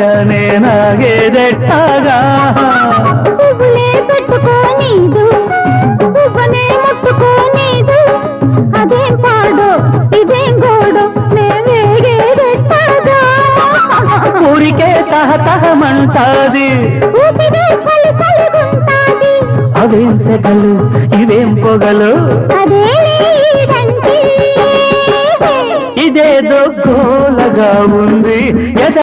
ఆశనే నాగేదెట్టాగా పువ్వులే పెట్టుకోనీదు పువ్వనే ముట్టుకోనీదు. అదేం పాడు ఇదేం గోడు నే వేగేదెట్టాగా ఊరికే తహతహమంటాది ఊపిరే చలి చలిగుంటాది. అవేం సెగలు ఇవేం పొగలు? అదే ఈడంటే ఇదేదో గోలగా ఉంది.